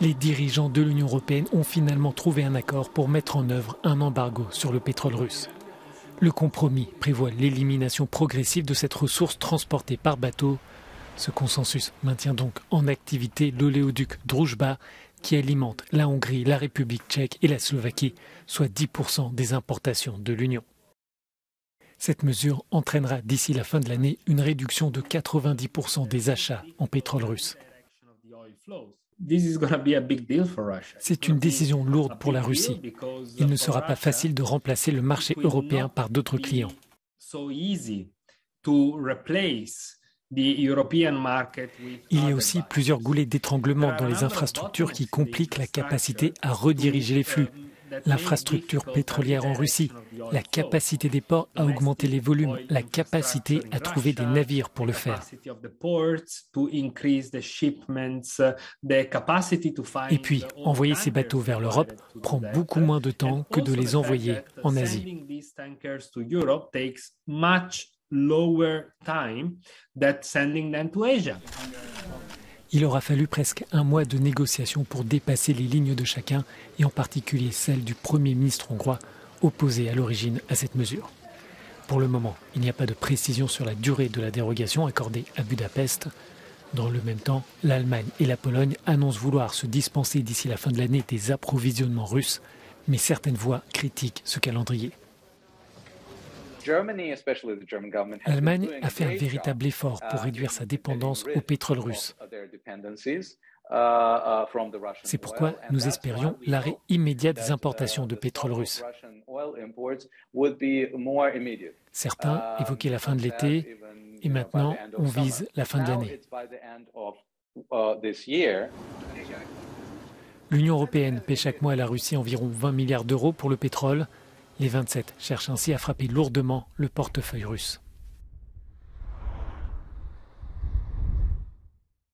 les dirigeants de l'Union européenne ont finalement trouvé un accord pour mettre en œuvre un embargo sur le pétrole russe. Le compromis prévoit l'élimination progressive de cette ressource transportée par bateau. Ce consensus maintient donc en activité l'oléoduc Druzhba qui alimente la Hongrie, la République tchèque et la Slovaquie, soit 10% des importations de l'Union. Cette mesure entraînera d'ici la fin de l'année une réduction de 90% des achats en pétrole russe. C'est une décision lourde pour la Russie. Il ne sera pas facile de remplacer le marché européen par d'autres clients. Il y a aussi plusieurs goulets d'étranglement dans les infrastructures qui compliquent la capacité à rediriger les flux. L'infrastructure pétrolière en Russie, la capacité des ports à augmenter les volumes, la capacité à trouver des navires pour le faire. Et puis, envoyer ces bateaux vers l'Europe prend beaucoup moins de temps que de les envoyer en Asie. Il aura fallu presque un mois de négociations pour dépasser les lignes de chacun, et en particulier celle du Premier ministre hongrois, opposé à l'origine à cette mesure. Pour le moment, il n'y a pas de précision sur la durée de la dérogation accordée à Budapest. Dans le même temps, l'Allemagne et la Pologne annoncent vouloir se dispenser d'ici la fin de l'année des approvisionnements russes, mais certaines voix critiquent ce calendrier. L'Allemagne a fait un véritable effort pour uh, réduire sa dépendance au pétrole russe. Uh, uh, C'est pourquoi nous espérions l'arrêt immédiat des importations de pétrole russe. Certains évoquaient la fin de l'été et maintenant on vise la fin de l'année. L'Union européenne paie chaque mois à la Russie environ 20 milliards d'euros pour le pétrole. Les 27 cherchent ainsi à frapper lourdement le portefeuille russe.